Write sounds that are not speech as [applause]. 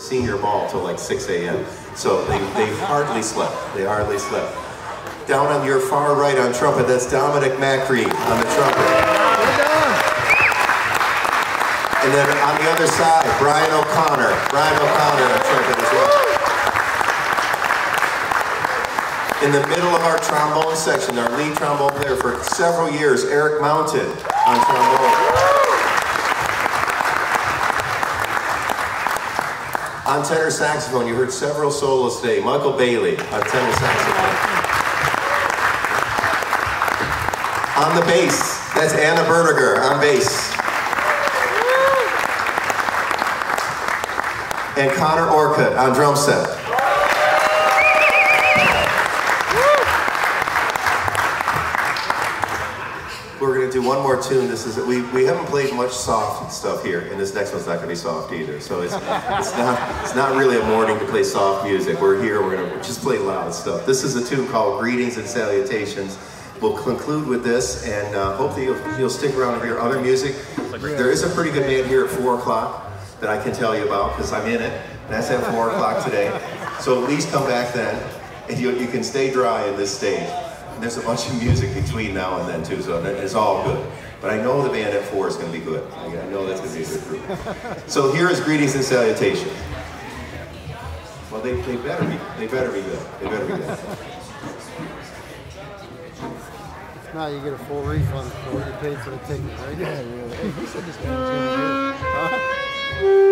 senior ball till like 6 a.m. So they, they hardly slept. They hardly slept. Down on your far right on trumpet, that's Dominic Macri on the trumpet. And then on the other side, Brian O'Connor. Brian O'Connor on trumpet as well. In the middle of our trombone section, our lead trombone player for several years, Eric Mountain on trombone. On tenor saxophone, you heard several solos today. Michael Bailey on tenor saxophone. On the bass, that's Anna Berniger on bass. And Connor Orcutt on drum set. Do one more tune. This is we we haven't played much soft stuff here, and this next one's not gonna be soft either. So it's it's not it's not really a morning to play soft music. We're here. We're gonna just play loud stuff. This is a tune called "Greetings and Salutations." We'll conclude with this, and uh, hopefully you'll, you'll stick around and hear other music. There is a pretty good band here at four o'clock that I can tell you about because I'm in it. And that's at four o'clock today. So at least come back then, and you, you can stay dry in this stage. And there's a bunch of music between now and then too, so it's all good. But I know the band at four is going to be good. I know that's going to be a good group. [laughs] So here is greetings and salutations. Well, they, they better be. They better be good. They better be good. Now you get a full refund for what you paid for the ticket, right? Yeah, really. [laughs] Hey, who said this band was gonna be good? Huh? [laughs]